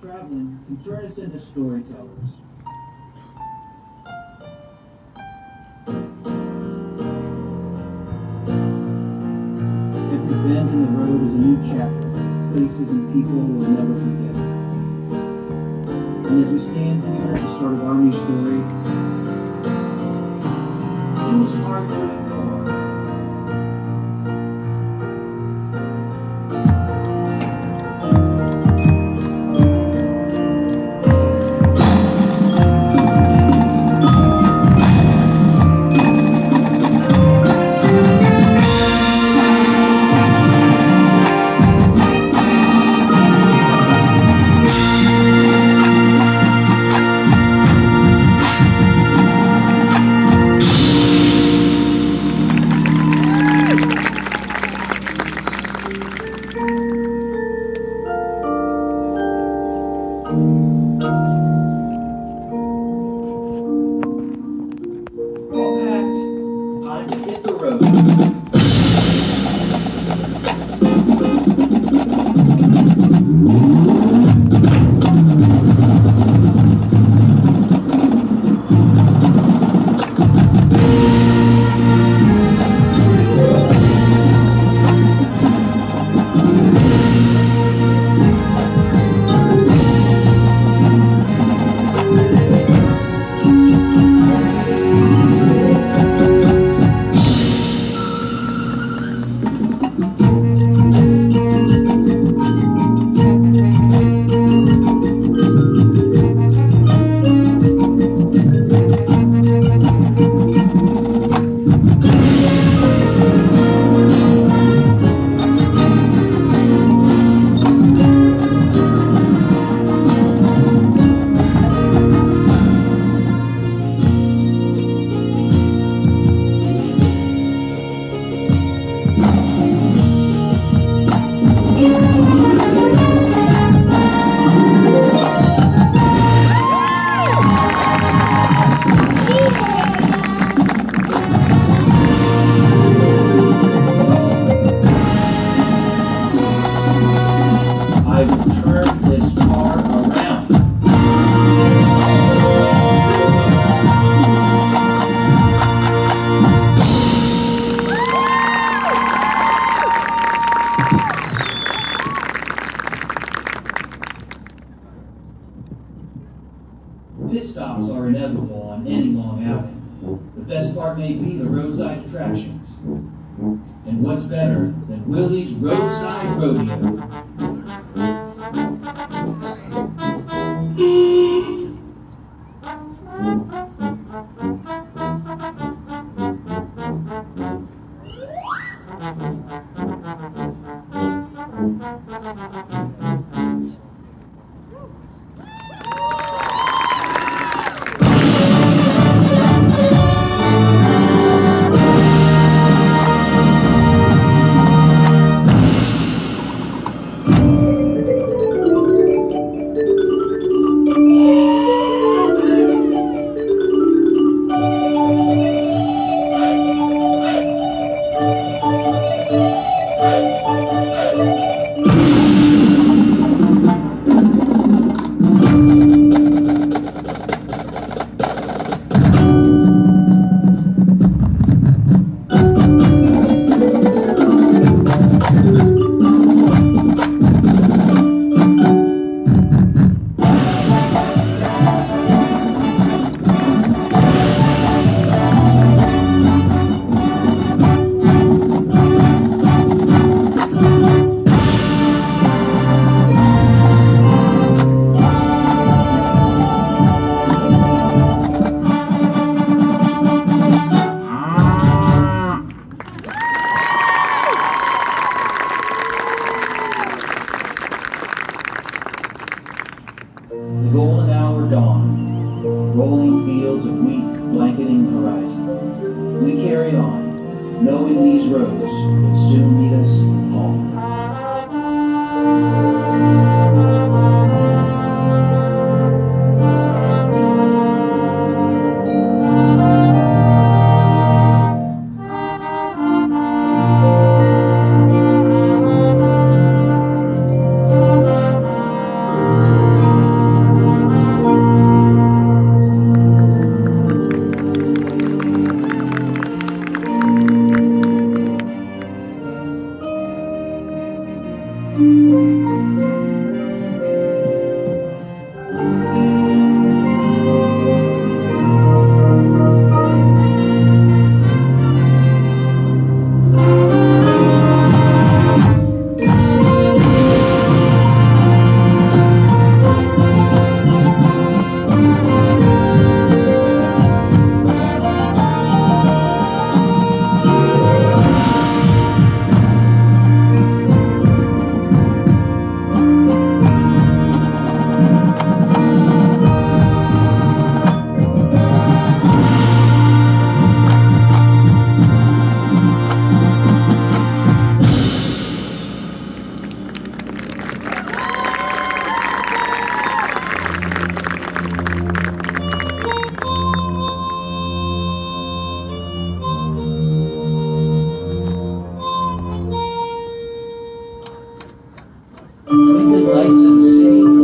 traveling can turn us into storytellers. Every bend in the road is a new chapter, places and people we'll never forget. And as we stand here at the start of our new story, it was hard Thank you. Willie's Roadside Rodeo? These roads would soon lead us home. Twinkling lights in the city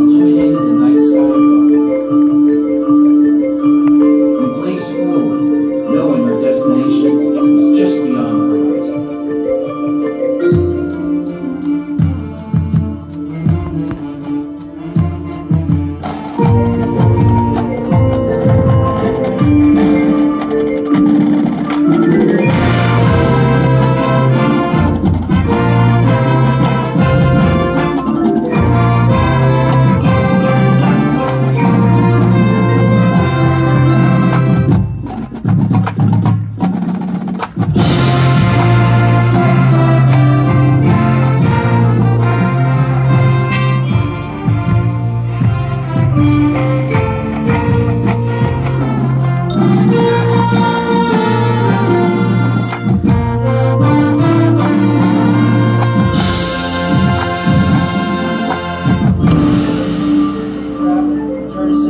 Traveling,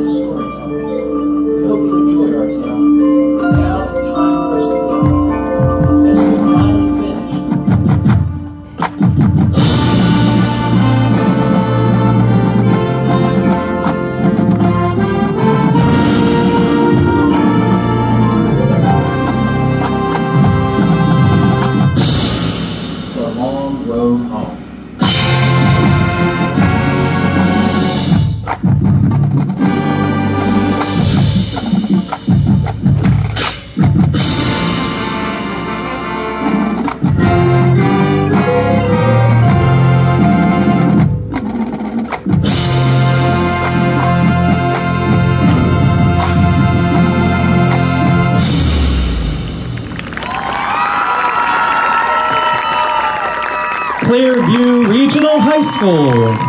High School.